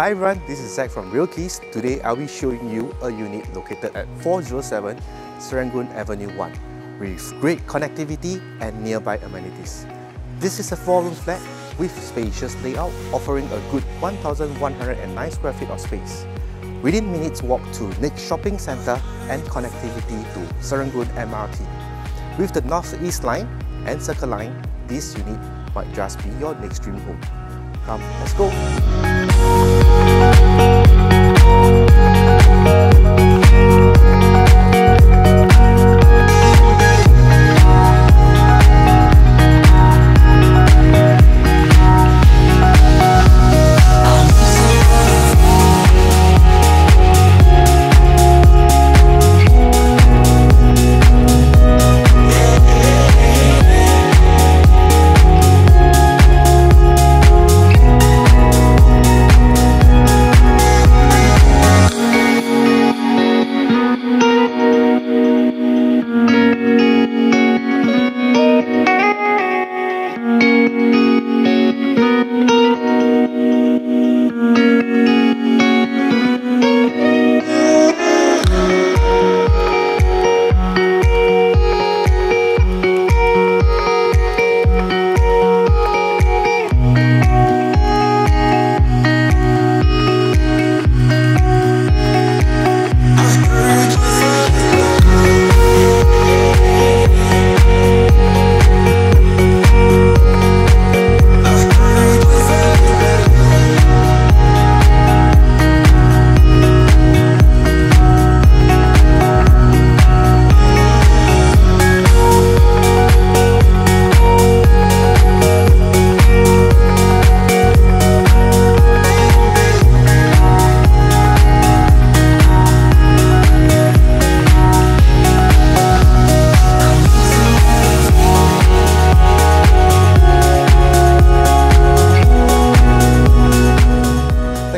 Hi everyone, this is Zack from Real Keys. Today I'll be showing you a unit located at 407 Serangoon Avenue 1 with great connectivity and nearby amenities. This is a 4-room flat with spacious layout offering a good 1,109 square feet of space. Within minutes walk to NEX Shopping Centre and connectivity to Serangoon MRT. With the North East Line and Circle Line, this unit might just be your next dream home. Come, let's go!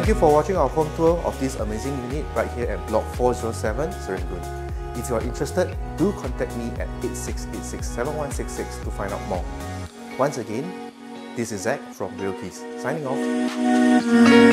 Thank you for watching our home tour of this amazing unit right here at Block 407 Serangoon. If you are interested, do contact me at 8686-7166 to find out more. Once again, this is Zack from Real Keys, signing off.